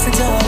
six hours